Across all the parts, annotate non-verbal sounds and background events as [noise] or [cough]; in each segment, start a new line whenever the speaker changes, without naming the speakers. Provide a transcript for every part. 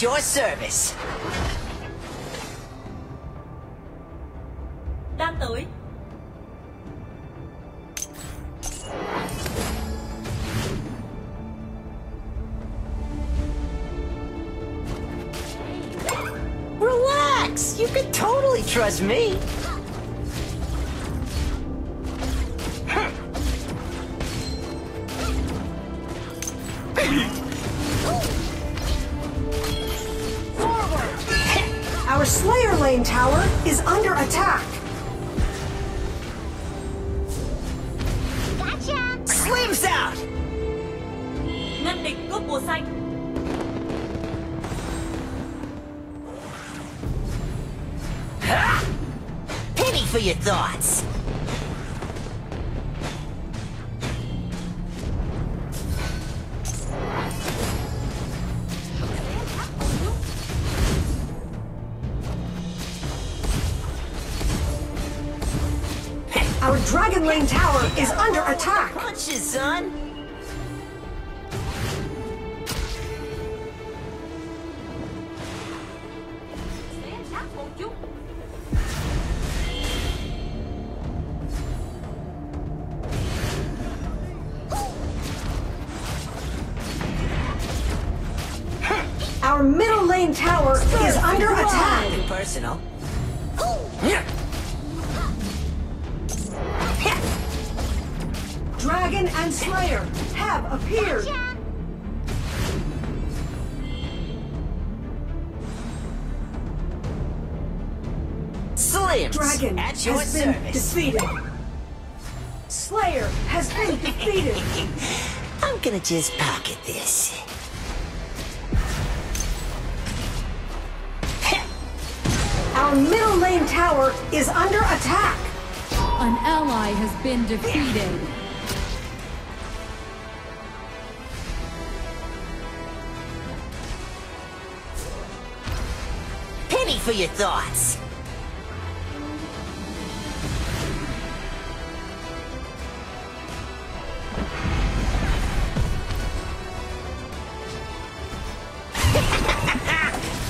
At your service.
Đang tới.
Relax. You can totally trust me.
Lane tower is under attack. Dragon Lane tower is under attack.
Punches, son.
Our middle lane tower is under attack.
Personal.
Dragon and Slayer have appeared.
Slimz.
Dragon
At your
has been
service.
defeated. Slayer has been defeated. [laughs]
I'm gonna just pocket this.
Our middle lane tower is under attack.
An ally has been defeated.
For your thoughts.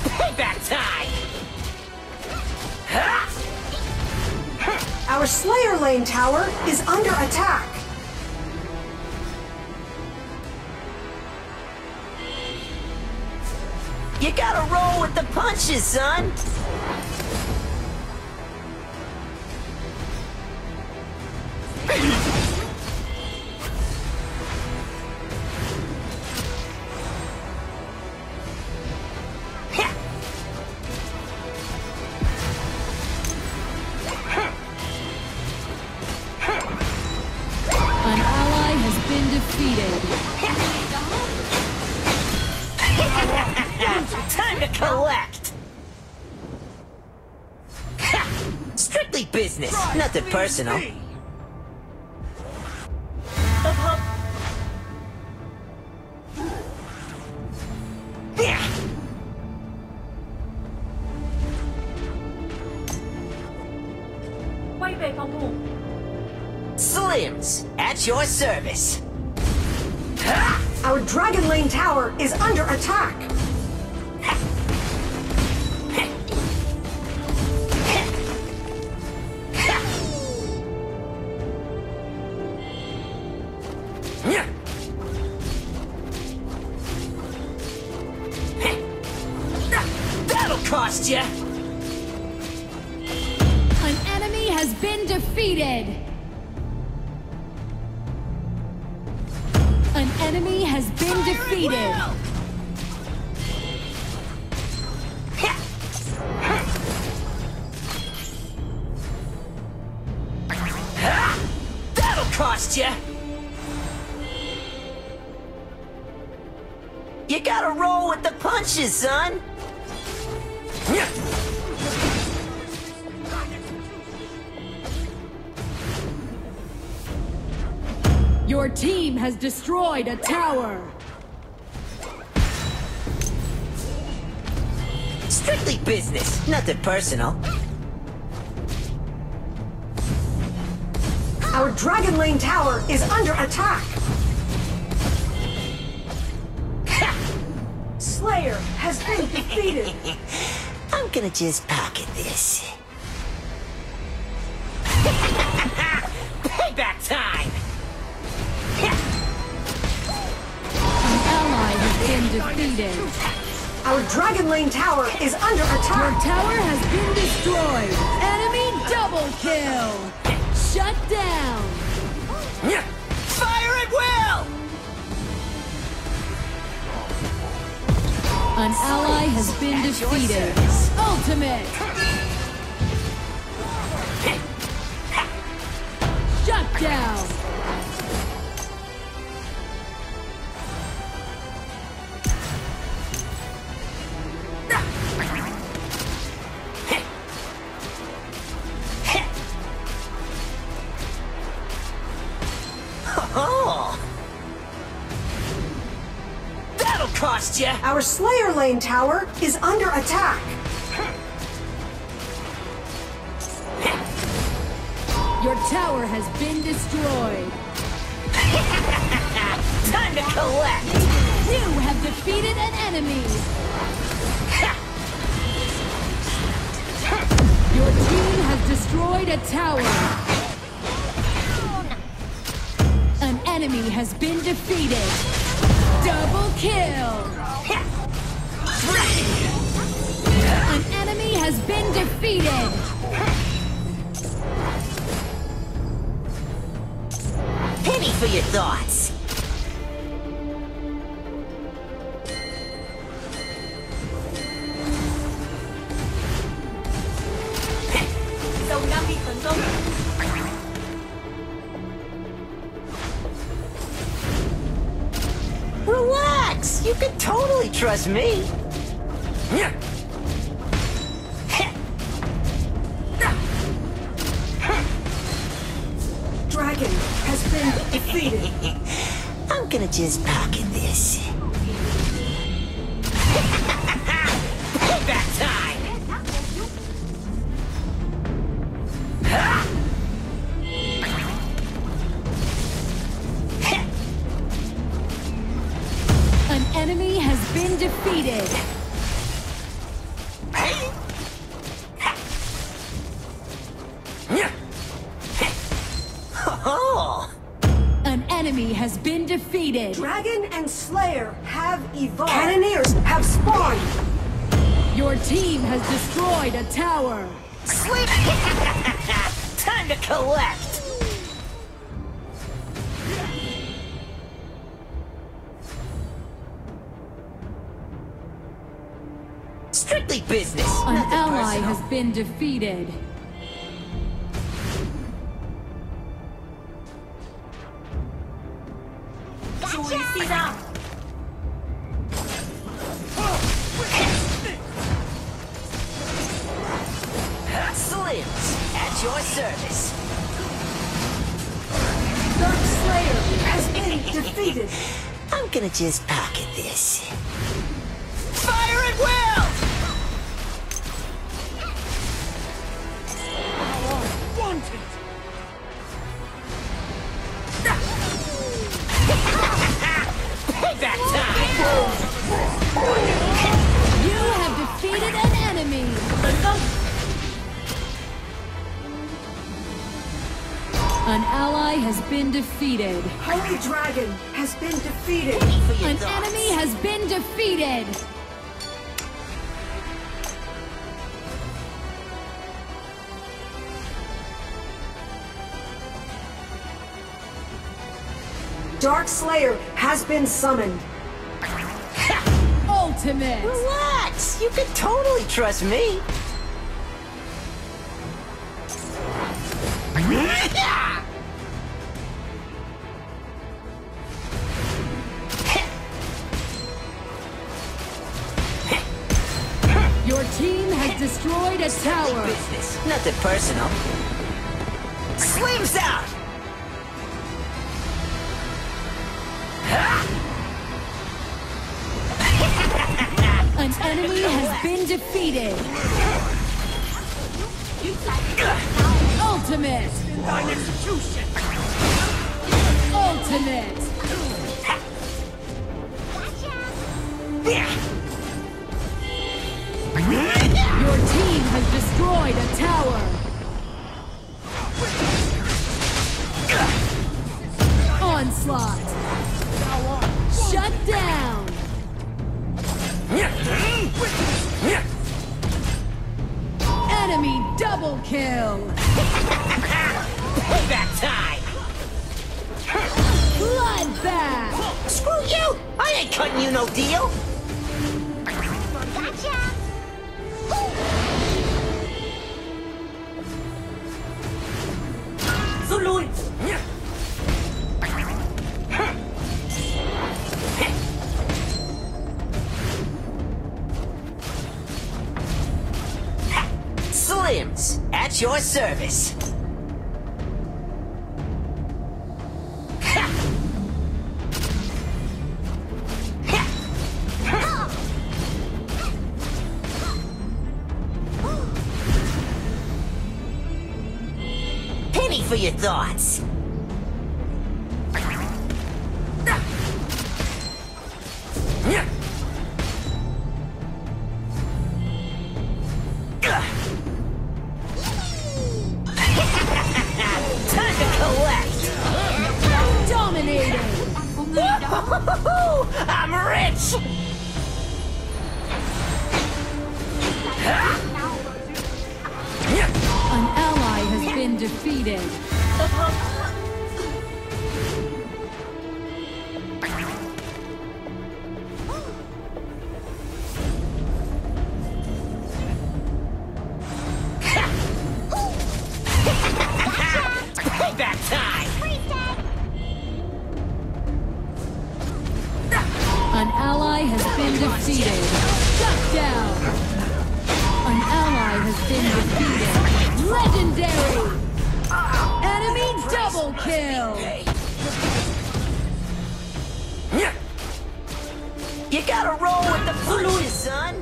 Payback time!
Our Slayer lane tower is under attack.
Roll with the punches, son!
An ally has been defeated.
Time to collect! Strictly business, nothing personal.
Tập hợp. Quay về phòng thủ.
Slimz, at your service.
Our Dragon lane tower is under attack.
An enemy has been defeated.
That'll cost you! You gotta roll with the punches, son!
Your team has destroyed a tower.
Strictly business, nothing personal.
Our Dragon lane tower is under attack. Slayer has been defeated. [laughs]
I'm gonna just pocket this.
Been defeated.
Our Dragon Lane Tower is under
Your
attack.
tower has been destroyed. Enemy double kill. Shut down.
Fire at will!
An ally has been
At
defeated. Ultimate. Shut down.
You!
Our Slayer Lane Tower is under attack.
Your tower has been destroyed. [laughs]
Time to collect!
You have defeated an enemy. [laughs] Your team has destroyed a tower. An enemy has been defeated. Double kill. An enemy has been defeated.
Penny for your thoughts! Can totally trust me!
Dragon has been defeated. [laughs]
I'm gonna just pocket
has destroyed a tower.
Sleep! [laughs] Time to collect! Strictly business!
An
nothing
ally
personal.
has been defeated.
Defeated.
I'm gonna just pocket this. Fire at will!
An ally has been defeated.
Holy Dragon has been defeated.
An
thoughts.
enemy has been defeated.
Dark Slayer has been summoned.
Ultimate.
Relax! You can totally trust me! [laughs]
destroyed a tower.
Business, nothing personal. Slimz out! [laughs]
An enemy has been defeated. Ultimate. Ultimate. has destroyed a tower! Onslaught! Shut down! Enemy double kill!
Payback time!
Bloodbath!
Screw you! I ain't cutting you no deal! Your service. Penny for your thoughts.
Defeated. Double kill!
You gotta roll with the punches, son!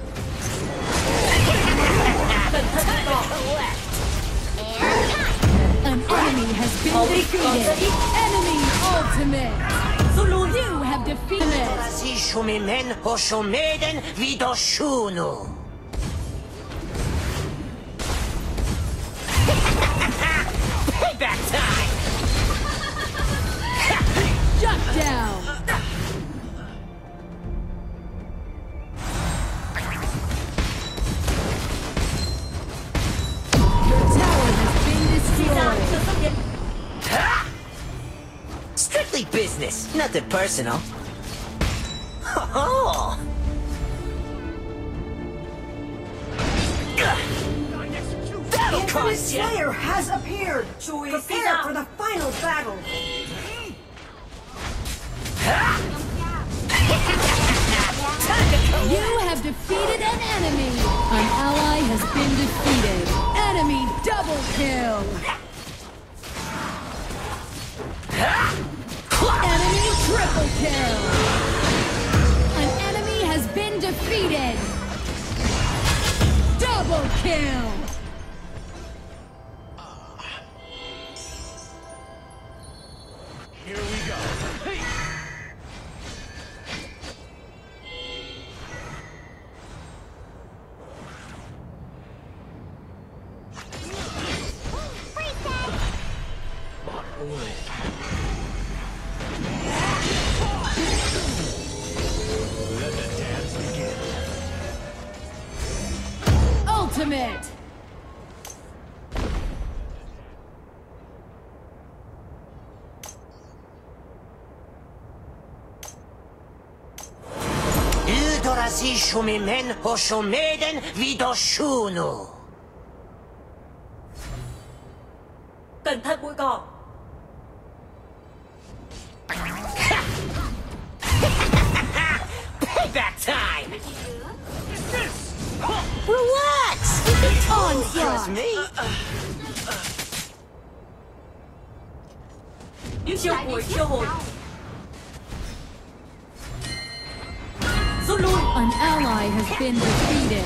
An enemy has been defeated. Enemy ultimate! You have defeated.
Nothing personal. Oh. That'll
Infinite
cost ya!
Slayer has appeared.
Chui
Prepare for the final battle. [laughs]
You have defeated an enemy. An ally has been defeated. Enemy double kill. Triple kill. An enemy has been defeated. Double kill.
Udora zishu mi men hosho maiden vidoshunu!
Cẩn thận bụi cỏ.
Payback time! Relax!
Onslaught.
Trust me!
Chiêu cuối chiêu hồi. Rút
An ally has been defeated.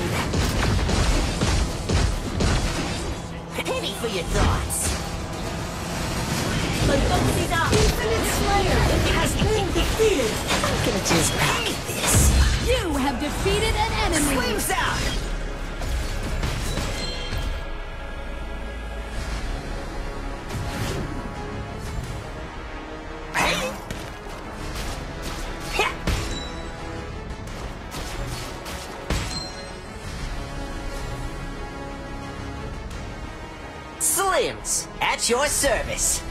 Penny for your thoughts!
Tấn công Sina.
Infinite Slayer has been defeated.
I'm gonna just pocket this.
You have defeated an enemy.
Flames out! Williams, at your service.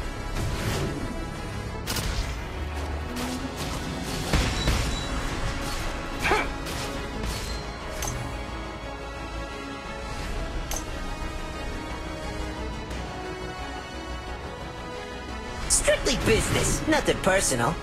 Strictly business, nothing personal.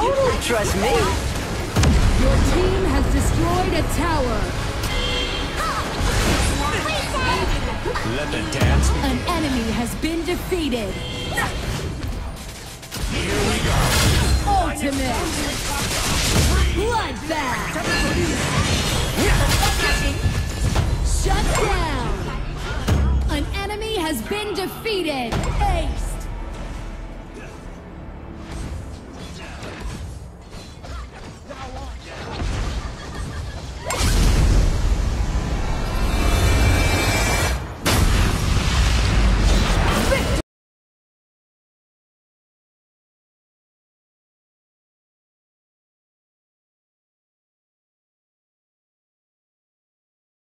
Relax! You can totally trust me!
Your team has destroyed a tower.
Let the dance begin.
An enemy has been defeated.
Here we go.
Ultimate. Bloodbath. Shut down. An enemy has been defeated. Ace.